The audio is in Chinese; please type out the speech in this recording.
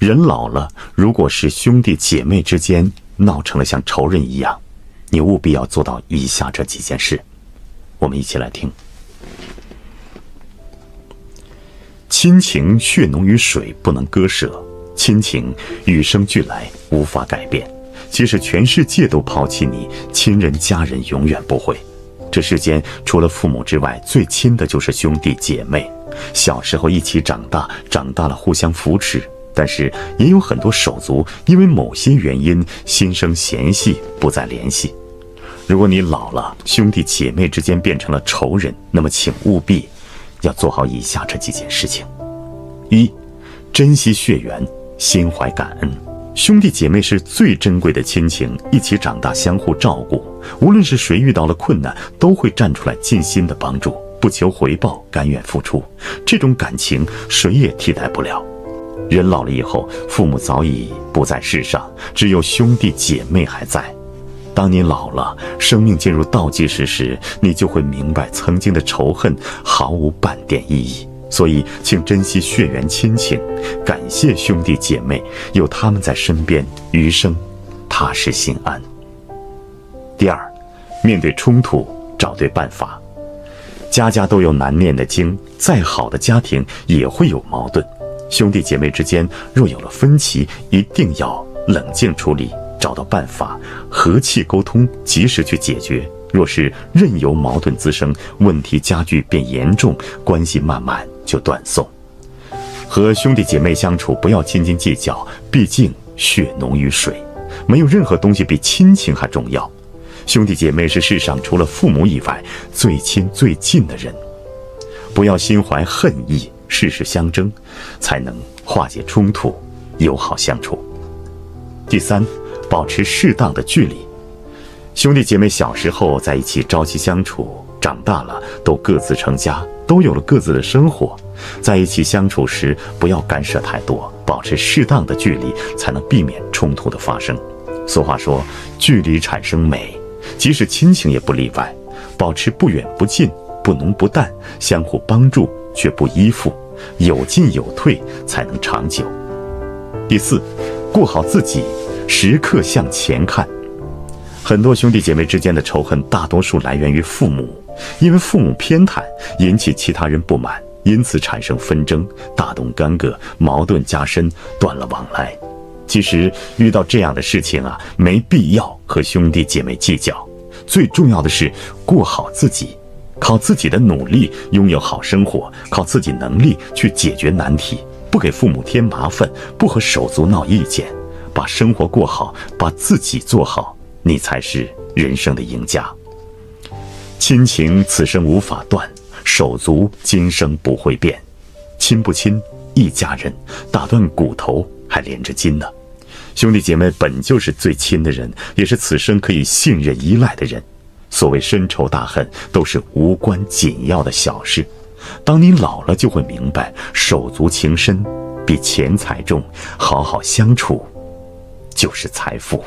人老了，如果是兄弟姐妹之间闹成了像仇人一样，你务必要做到以下这几件事。我们一起来听：亲情血浓于水，不能割舍；亲情与生俱来，无法改变。即使全世界都抛弃你，亲人家人永远不会。这世间除了父母之外，最亲的就是兄弟姐妹。小时候一起长大，长大了互相扶持。但是也有很多手足因为某些原因心生嫌隙，不再联系。如果你老了，兄弟姐妹之间变成了仇人，那么请务必要做好以下这几件事情：一、珍惜血缘，心怀感恩。兄弟姐妹是最珍贵的亲情，一起长大，相互照顾。无论是谁遇到了困难，都会站出来尽心的帮助，不求回报，甘愿付出。这种感情谁也替代不了。人老了以后，父母早已不在世上，只有兄弟姐妹还在。当你老了，生命进入倒计时时，你就会明白，曾经的仇恨毫无半点意义。所以，请珍惜血缘亲情，感谢兄弟姐妹，有他们在身边，余生踏实心安。第二，面对冲突，找对办法。家家都有难念的经，再好的家庭也会有矛盾。兄弟姐妹之间若有了分歧，一定要冷静处理，找到办法，和气沟通，及时去解决。若是任由矛盾滋生，问题加剧变严重，关系慢慢就断送。和兄弟姐妹相处，不要斤斤计较，毕竟血浓于水，没有任何东西比亲情还重要。兄弟姐妹是世上除了父母以外最亲最近的人，不要心怀恨意。事事相争，才能化解冲突，友好相处。第三，保持适当的距离。兄弟姐妹小时候在一起朝夕相处，长大了都各自成家，都有了各自的生活，在一起相处时不要干涉太多，保持适当的距离，才能避免冲突的发生。俗话说，距离产生美，即使亲情也不例外。保持不远不近，不浓不淡，相互帮助。却不依附，有进有退才能长久。第四，过好自己，时刻向前看。很多兄弟姐妹之间的仇恨，大多数来源于父母，因为父母偏袒，引起其他人不满，因此产生纷争，大动干戈，矛盾加深，断了往来。其实遇到这样的事情啊，没必要和兄弟姐妹计较，最重要的是过好自己。靠自己的努力拥有好生活，靠自己能力去解决难题，不给父母添麻烦，不和手足闹意见，把生活过好，把自己做好，你才是人生的赢家。亲情此生无法断，手足今生不会变。亲不亲，一家人，打断骨头还连着筋呢。兄弟姐妹本就是最亲的人，也是此生可以信任依赖的人。所谓深仇大恨，都是无关紧要的小事。当你老了，就会明白，手足情深比钱财重，好好相处，就是财富。